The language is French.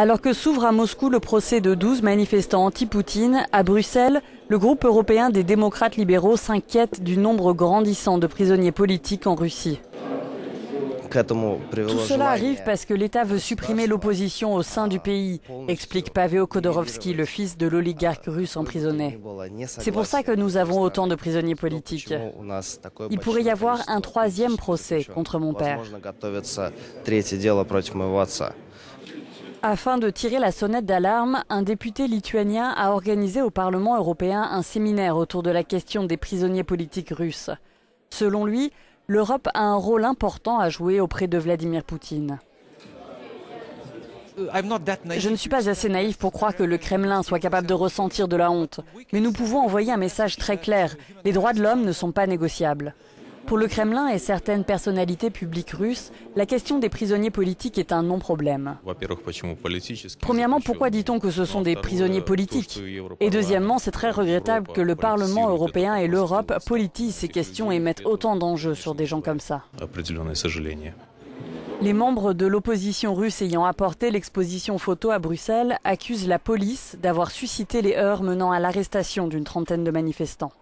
Alors que s'ouvre à Moscou le procès de 12 manifestants anti-Poutine, à Bruxelles, le groupe européen des démocrates libéraux s'inquiète du nombre grandissant de prisonniers politiques en Russie. Tout cela arrive parce que l'État veut supprimer l'opposition au sein du pays, explique Pavel Khodorovsky, le fils de l'oligarque russe emprisonné. C'est pour ça que nous avons autant de prisonniers politiques. Il pourrait y avoir un troisième procès contre mon père. Afin de tirer la sonnette d'alarme, un député lituanien a organisé au Parlement européen un séminaire autour de la question des prisonniers politiques russes. Selon lui, l'Europe a un rôle important à jouer auprès de Vladimir Poutine. Je ne suis pas assez naïf pour croire que le Kremlin soit capable de ressentir de la honte, mais nous pouvons envoyer un message très clair. Les droits de l'homme ne sont pas négociables. Pour le Kremlin et certaines personnalités publiques russes, la question des prisonniers politiques est un non-problème. Premièrement, pourquoi dit-on que ce sont des prisonniers politiques Et deuxièmement, c'est très regrettable que le Parlement européen et l'Europe politisent ces questions et mettent autant d'enjeux sur des gens comme ça. Les membres de l'opposition russe ayant apporté l'exposition photo à Bruxelles accusent la police d'avoir suscité les heurts menant à l'arrestation d'une trentaine de manifestants.